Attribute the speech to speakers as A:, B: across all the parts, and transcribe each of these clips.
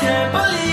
A: can't believe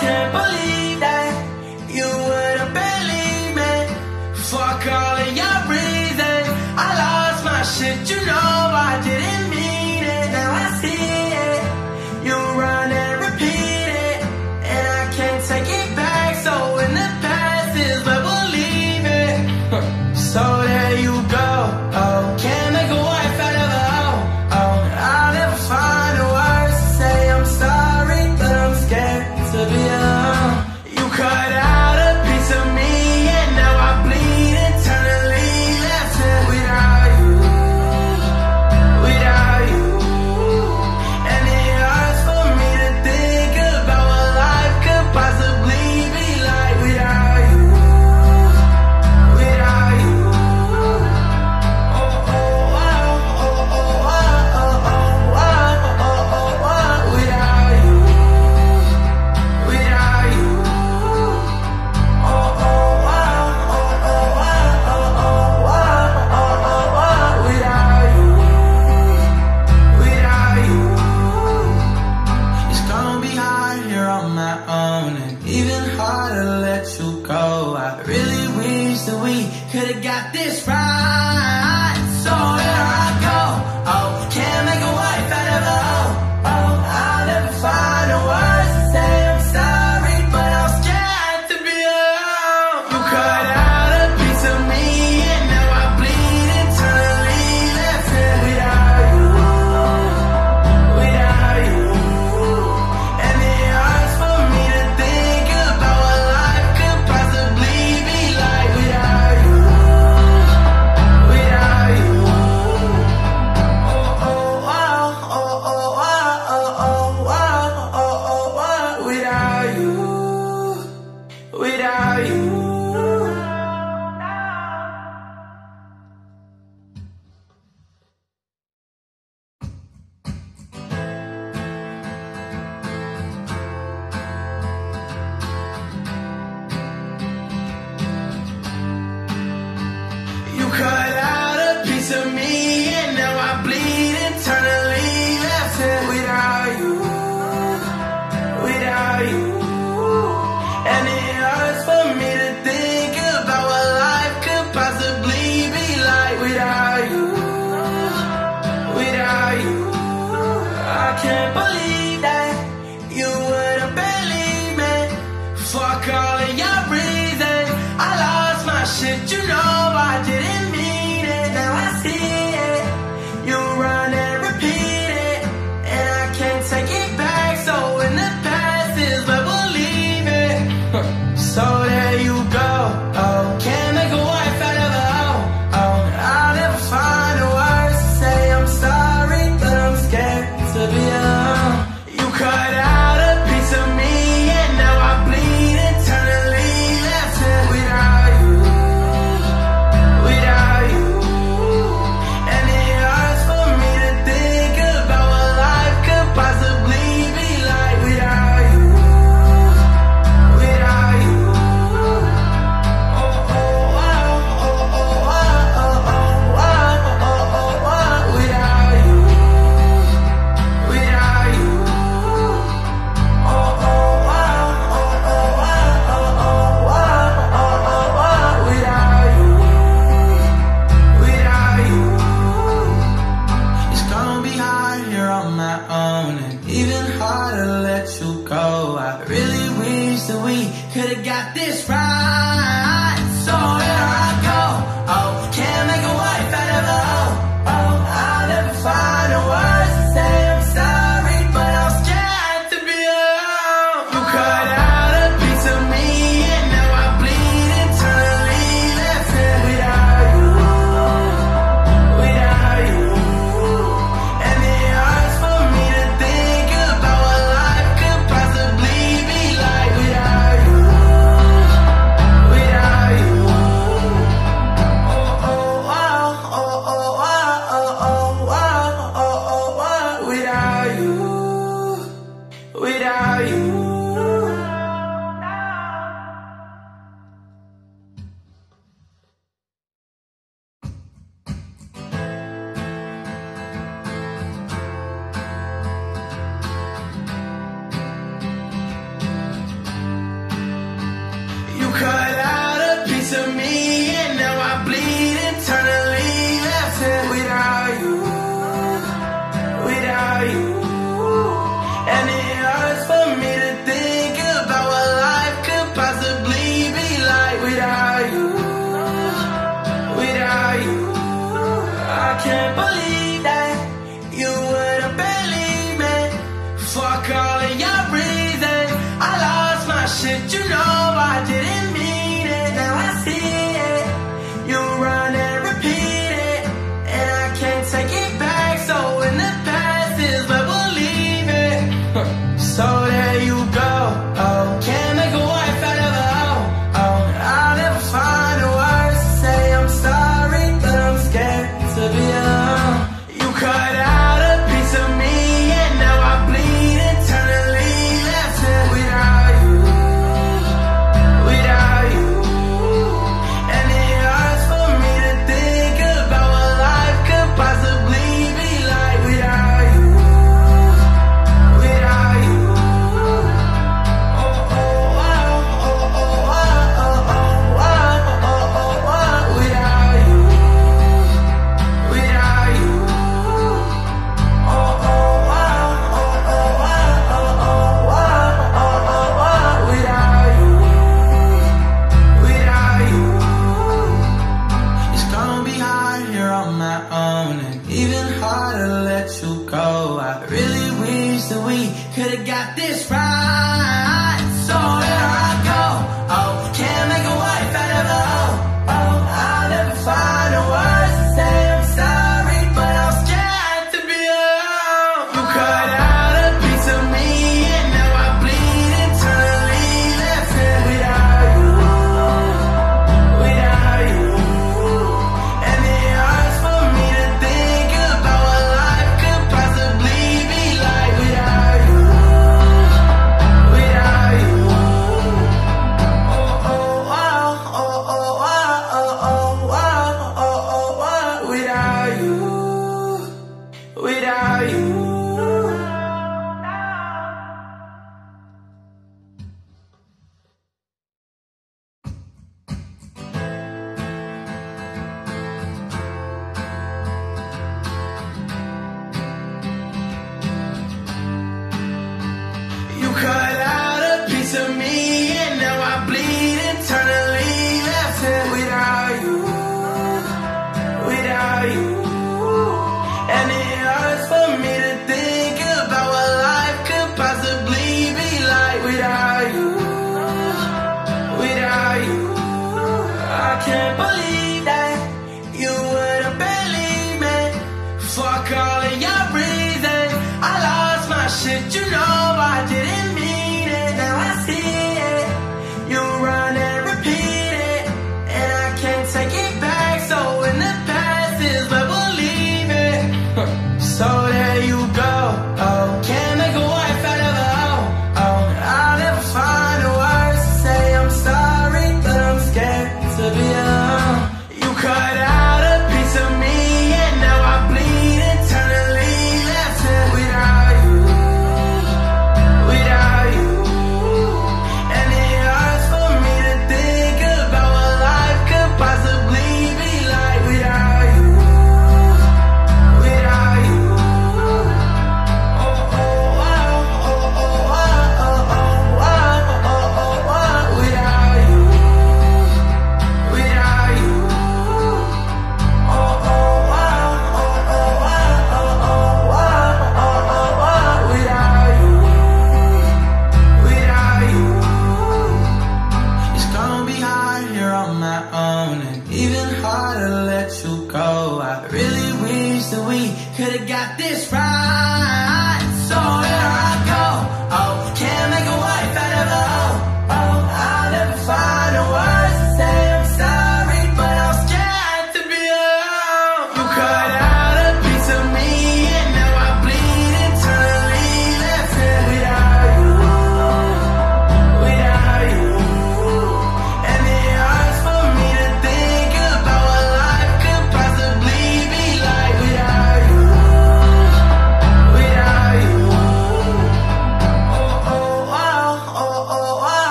A: can't believe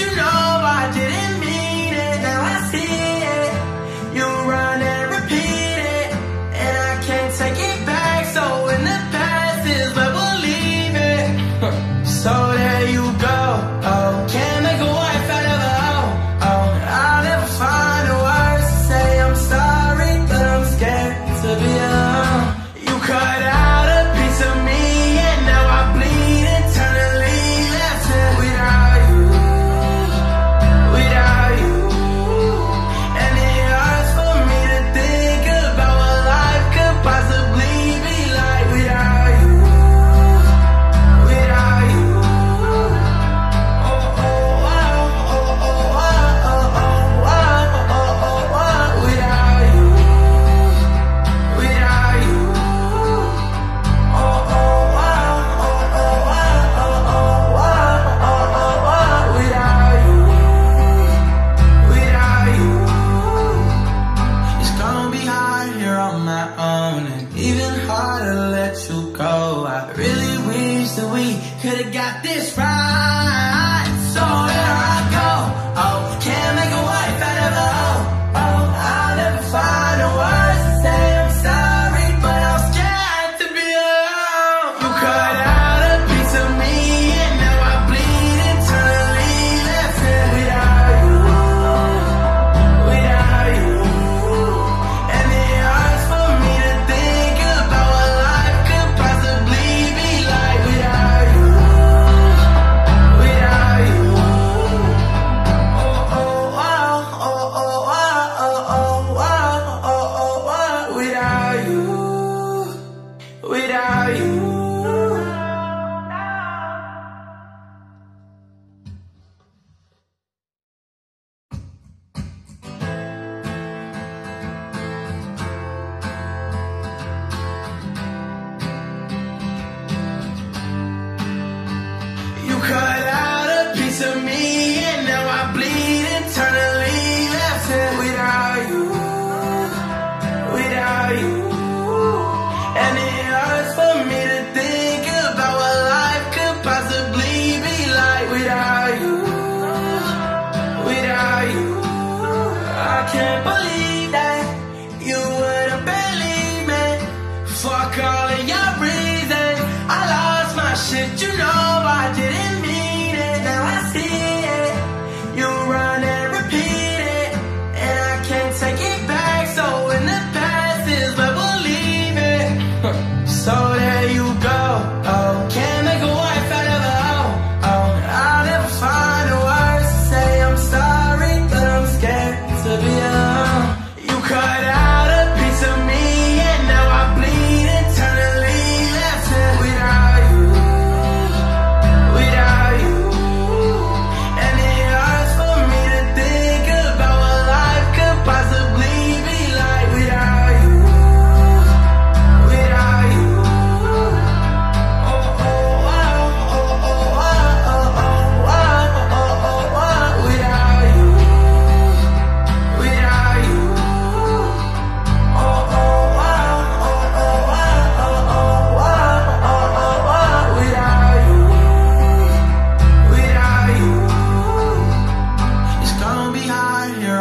A: you know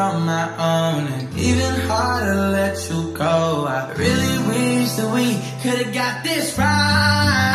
A: on my own and even harder let you go. I really wish that we could've got this right.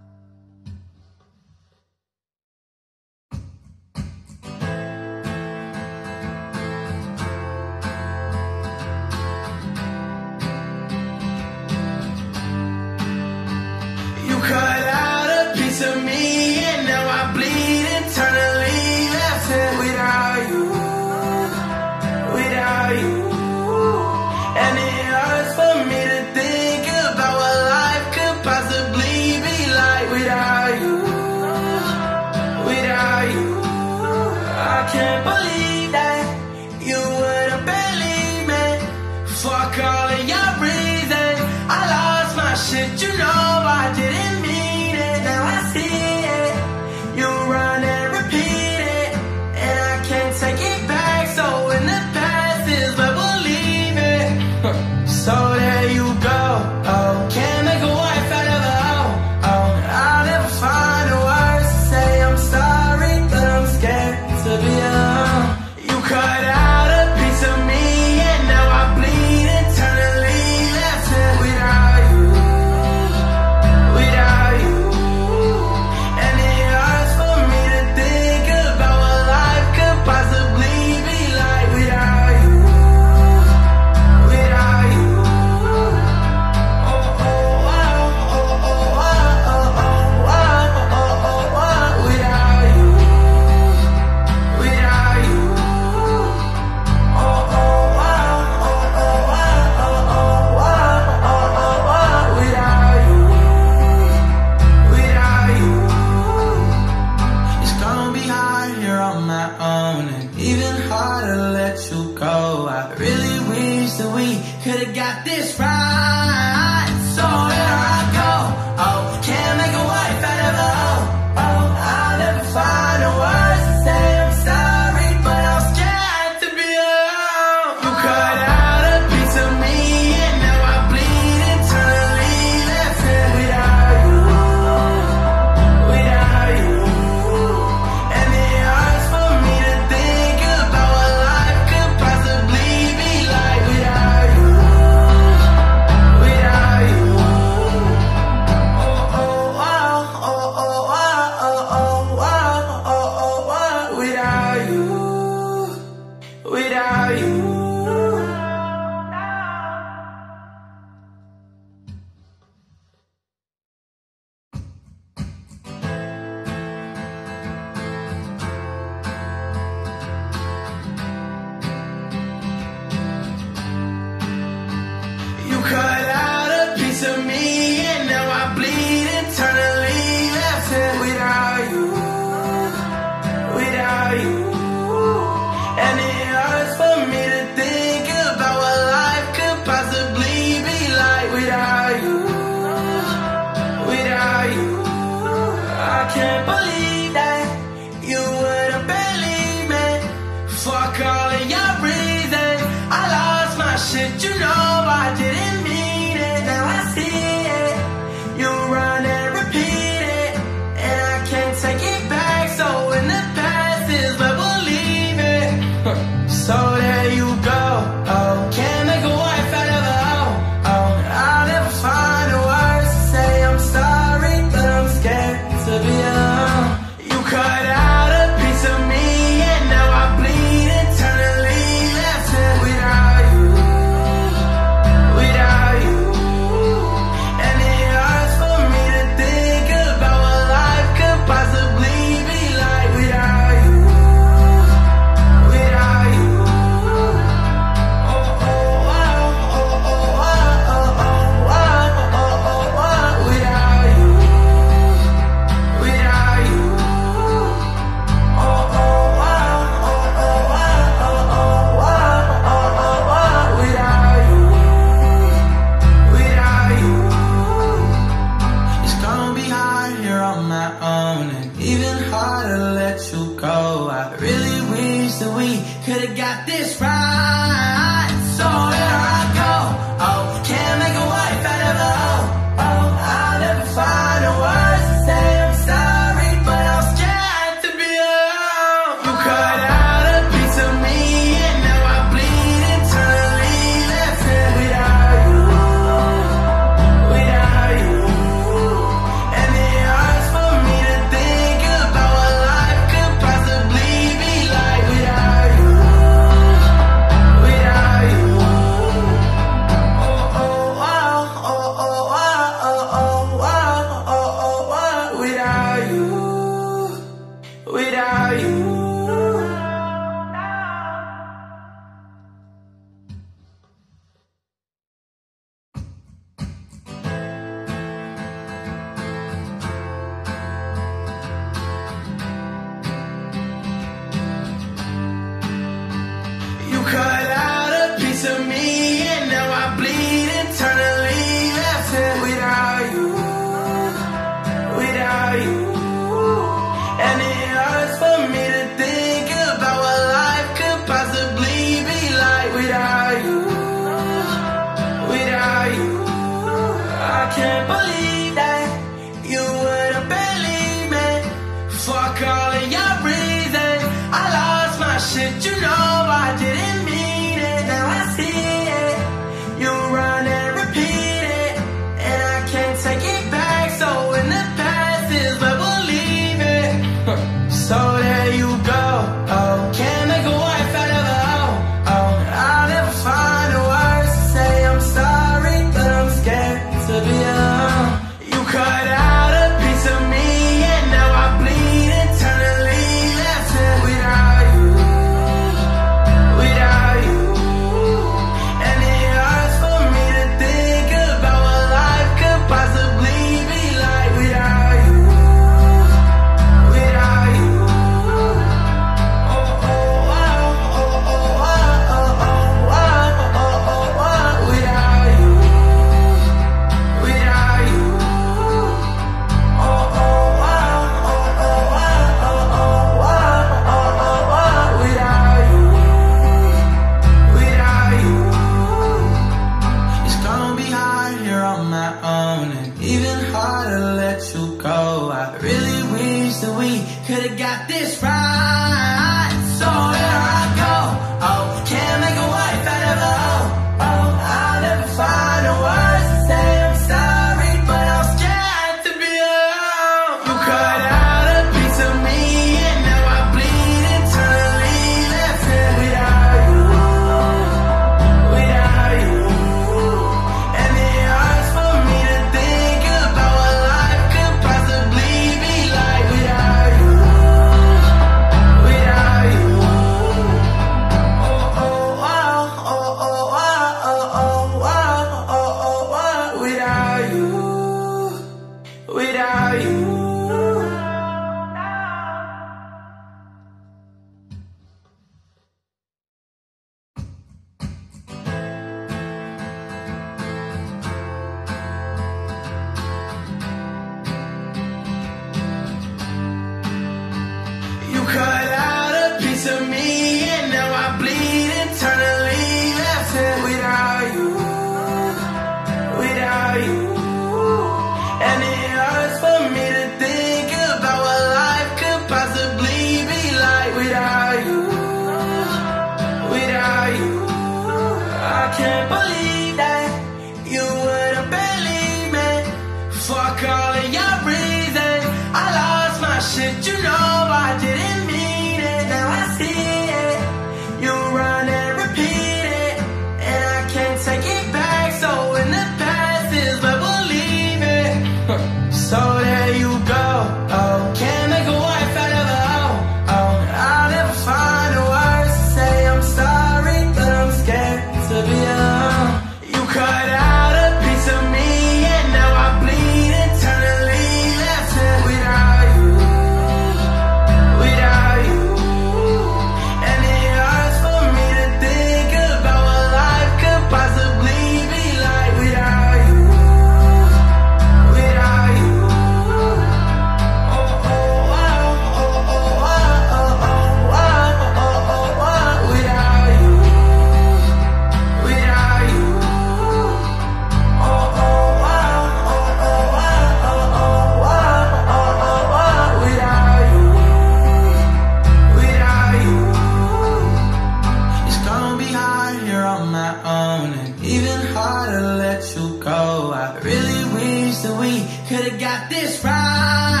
A: could've got this right.